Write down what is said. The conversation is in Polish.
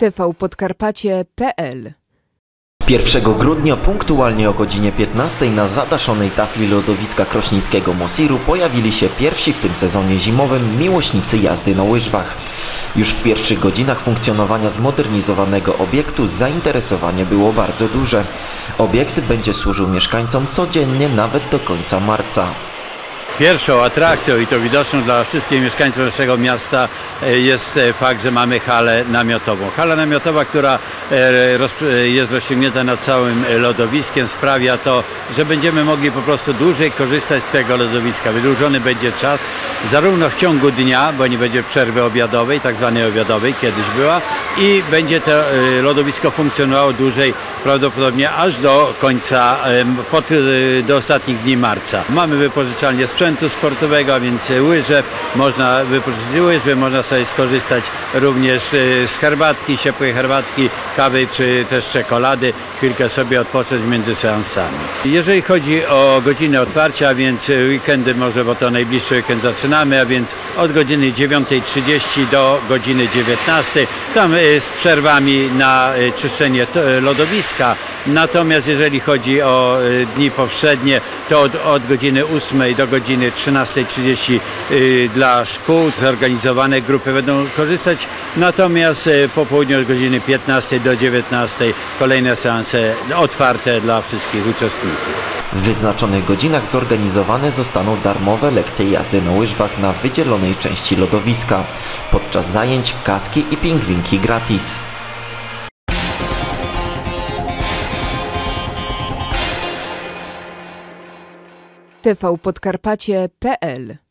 tvpodkarpacie.pl 1 grudnia punktualnie o godzinie 15 na zadaszonej tafli lodowiska krośnickiego Mosiru pojawili się pierwsi w tym sezonie zimowym miłośnicy jazdy na łyżwach. Już w pierwszych godzinach funkcjonowania zmodernizowanego obiektu zainteresowanie było bardzo duże. Obiekt będzie służył mieszkańcom codziennie nawet do końca marca. Pierwszą atrakcją i to widoczną dla wszystkich mieszkańców naszego miasta e, jest e, fakt, że mamy halę namiotową. Hala namiotowa, która e, jest rozciągnięta nad całym lodowiskiem sprawia to, że będziemy mogli po prostu dłużej korzystać z tego lodowiska. Wydłużony będzie czas zarówno w ciągu dnia, bo nie będzie przerwy obiadowej, tak zwanej obiadowej, kiedyś była i będzie to lodowisko funkcjonowało dłużej, prawdopodobnie aż do końca, pod, do ostatnich dni marca. Mamy wypożyczalnię sprzętu sportowego, więc łyżew, można wypożyczyć łyżwy, można sobie skorzystać również e, z herbatki, ciepłej herbatki, kawy czy też czekolady, chwilkę sobie odpocząć między seansami. Jeżeli chodzi o godzinę otwarcia, więc weekendy może, bo to najbliższy weekend zaczynamy, a więc od godziny 9.30 do godziny 19.00, tam e, z przerwami na czyszczenie to- Natomiast jeżeli chodzi o e, dni powszednie, to od, od godziny 8 do godziny 13.30 y, dla szkół zorganizowane grupy będą korzystać. Natomiast e, po południu od godziny 15 do 19 kolejne seanse otwarte dla wszystkich uczestników. W wyznaczonych godzinach zorganizowane zostaną darmowe lekcje jazdy na łyżwach na wydzielonej części lodowiska. Podczas zajęć kaski i pingwinki gratis. tvpodkarpacie.pl